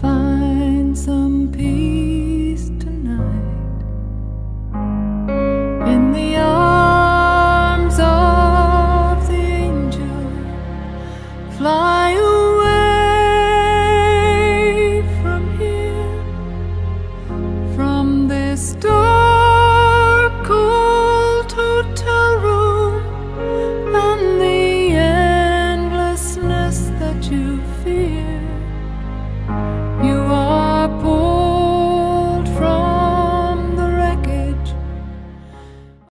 Find some peace tonight. In the arms of the angel, fly away from here, from this